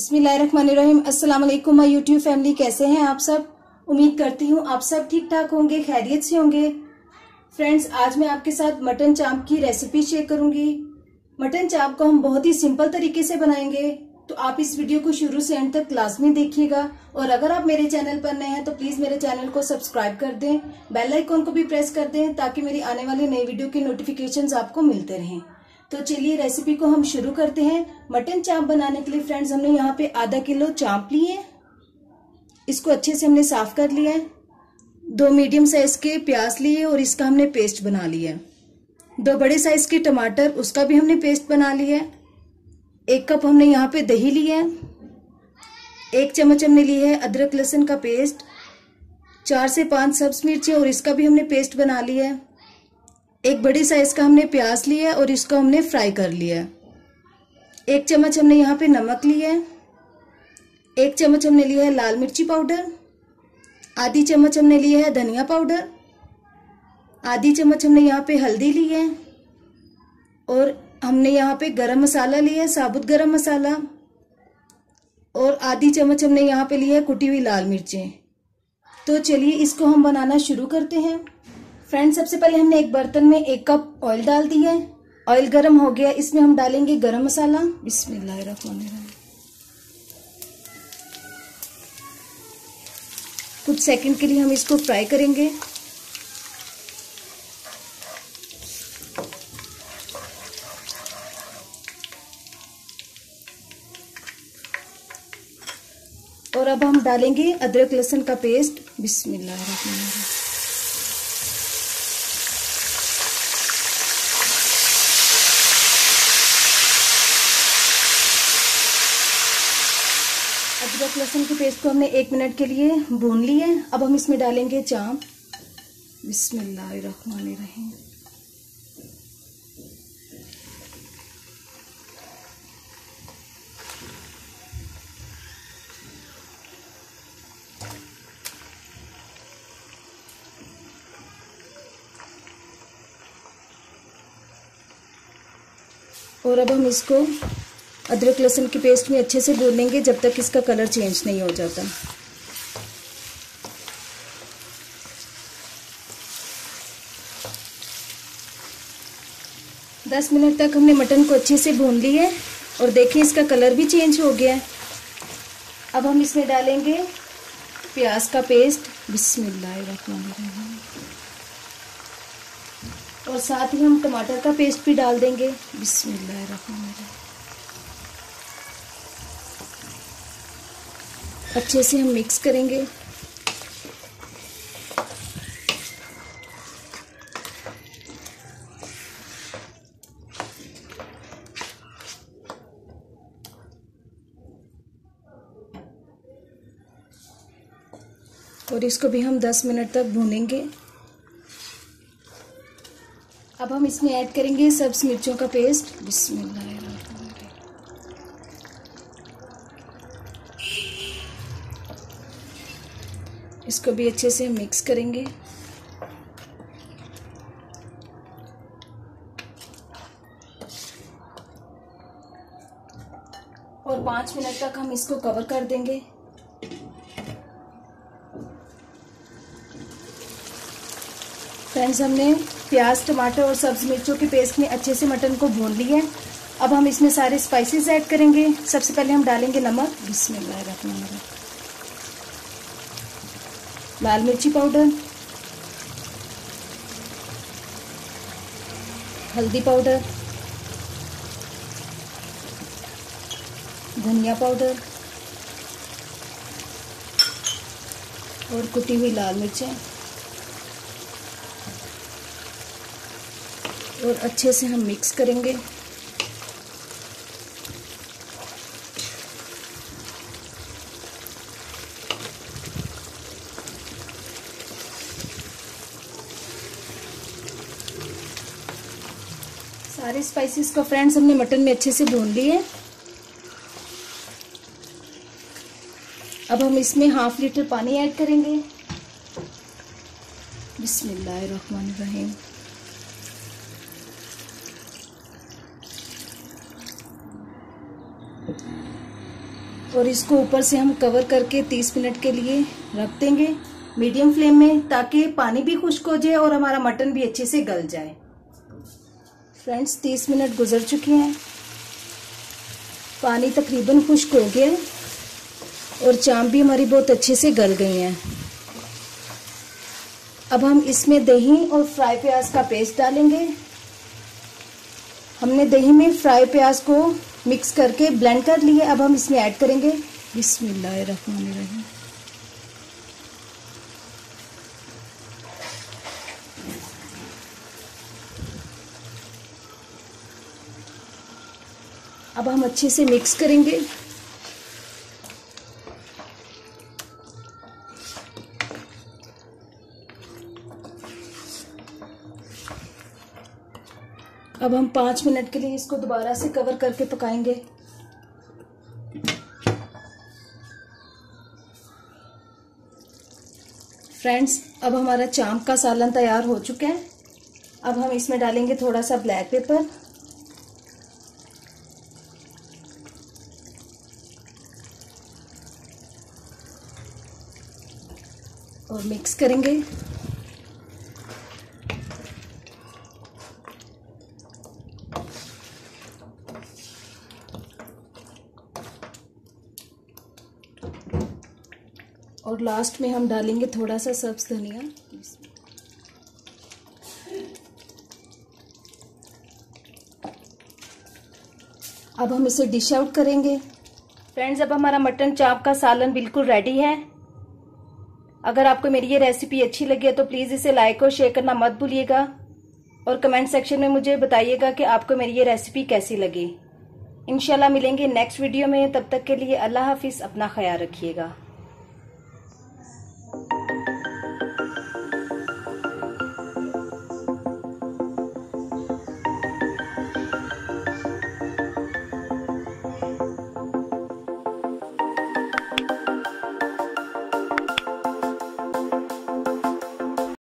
बिस्मिल्लाहिर्रहमानिर्रहीम। अस्सलाम वालेकुम माय यूट्यूब फैमिली, कैसे हैं आप सब? उम्मीद करती हूँ आप सब ठीक ठाक होंगे, खैरियत से होंगे। फ्रेंड्स, आज मैं आपके साथ मटन चाप की रेसिपी शेयर करूँगी। मटन चाप को हम बहुत ही सिंपल तरीके से बनाएँगे। तो आप इस वीडियो को शुरू से एंड तक क्लास में देखिएगा। और अगर आप मेरे चैनल पर नए हैं तो प्लीज़ मेरे चैनल को सब्सक्राइब कर दें। बेल आइकॉन को भी प्रेस कर दें, ताकि मेरी आने वाली नई वीडियो की नोटिफिकेशंस आपको मिलते रहें। तो चलिए रेसिपी को हम शुरू करते हैं। मटन चाप बनाने के लिए फ्रेंड्स हमने यहाँ पे आधा किलो चाप लिए इसको अच्छे से हमने साफ़ कर लिया है। दो मीडियम साइज़ के प्याज लिए और इसका हमने पेस्ट बना लिया है। दो बड़े साइज़ के टमाटर, उसका भी हमने पेस्ट बना लिया है। एक कप हमने यहाँ पे दही लिया है। एक चम्मच हमने लिया है अदरक लहसुन का पेस्ट चार से पाँच सब्ज मिर्ची और इसका भी हमने पेस्ट बना लिया है। एक बड़ी साइज़ का हमने प्याज लिया है और इसको हमने फ्राई कर लिया है। एक चम्मच हमने यहाँ पे नमक लिया है। एक चम्मच हमने लिया है लाल मिर्ची पाउडर। आधी चम्मच हमने लिया है धनिया पाउडर। आधी चम्मच हमने यहाँ पे हल्दी ली है। और हमने यहाँ पे गरम मसाला लिया है, साबुत गरम मसाला। और आधी चम्मच हमने यहाँ पे लिया है कुटी हुई लाल मिर्चें। तो चलिए इसको हम बनाना शुरू करते हैं। फ्रेंड सबसे पहले हमने एक बर्तन में एक कप ऑयल डाल दी है। ऑयल गरम हो गया। इसमें हम डालेंगे गरम मसाला। बिस्मिल्लाहिर्रहमानिर्रहीम। कुछ सेकंड के लिए हम इसको फ्राई करेंगे। और अब हम डालेंगे अदरक लहसुन का पेस्ट बिस्मिल्लाहिर्रहमानिर्रहीम। अदरक लहसुन के पेस्ट को हमने एक मिनट के लिए भून लिया है। अब हम इसमें डालेंगे चाप बिस्मिल्लाहिर्रहमानिर्रहीम। और अब हम इसको अदरक लहसुन की पेस्ट में अच्छे से भून लेंगे जब तक इसका कलर चेंज नहीं हो जाता। दस मिनट तक हमने मटन को अच्छे से भून लिया है और देखिए इसका कलर भी चेंज हो गया। है अब हम इसमें डालेंगे प्याज का पेस्ट। बिस्मिल्लाहिर्रहमानिर्रहीम। और साथ ही हम टमाटर का पेस्ट भी डाल देंगे। बिस्मिल्लाहिर्रहमानिर्रहीम। अच्छे से हम मिक्स करेंगे। और इसको भी हम 10 मिनट तक भूनेंगे। अब हम इसमें ऐड करेंगे सब्ज मिर्चों का पेस्ट बिस्मिल्लाह। इसको भी अच्छे से मिक्स करेंगे। और पाँच मिनट तक हम इसको कवर कर देंगे। फ्रेंड्स, हमने प्याज, टमाटर और सब्ज मिर्चों के पेस्ट में अच्छे से मटन को भून लिया है। अब हम इसमें सारे स्पाइसेस ऐड करेंगे। सबसे पहले हम डालेंगे नमक। बिस्मिल्लाहिर्रहमानिर्रहीम लाल मिर्ची पाउडर, हल्दी पाउडर, धनिया पाउडर और कुटी हुई लाल मिर्चें। और अच्छे से हम मिक्स करेंगे। सारे स्पाइसेस को फ्रेंड्स हमने मटन में अच्छे से भून लिए। अब हम इसमें हाफ़ लीटर पानी ऐड करेंगे। बिस्मिल्लाहिर्रहमानिर्रहीम। और इसको ऊपर से हम कवर करके 30 मिनट के लिए रख देंगे। मीडियम फ्लेम में ताकि पानी भी खुश्क हो जाए और हमारा मटन भी अच्छे से गल जाए। फ्रेंड्स 30 मिनट गुजर चुके हैं। पानी तकरीबन खुश्क हो गया और चाम भी हमारी बहुत अच्छे से गल गई हैं। अब हम इसमें दही और फ्राई प्याज का पेस्ट डालेंगे। हमने दही में फ्राई प्याज को मिक्स करके ब्लेंड कर लिए अब हम इसमें ऐड करेंगे। बिस्मिल्लाहिर्रहमानिर्रहीम। अब हम अच्छे से मिक्स करेंगे। अब हम पाँच मिनट के लिए इसको दोबारा से कवर करके पकाएँगे। फ्रेंड्स अब हमारा चाम का सालन तैयार हो चुका है। अब हम इसमें डालेंगे थोड़ा सा ब्लैक पेपर और मिक्स करेंगे। और लास्ट में हम डालेंगे थोड़ा सा सब्ज धनिया। अब हम इसे डिश आउट करेंगे। फ्रेंड्स अब हमारा मटन चाप का सालन बिल्कुल रेडी है। अगर आपको मेरी ये रेसिपी अच्छी लगी है तो प्लीज़ इसे लाइक और शेयर करना मत भूलिएगा। और कमेंट सेक्शन में मुझे बताइएगा कि आपको मेरी ये रेसिपी कैसी लगी। इनशाला मिलेंगे नेक्स्ट वीडियो में। तब तक के लिए अल्लाह हाफिज़, अपना ख्याल रखिएगा।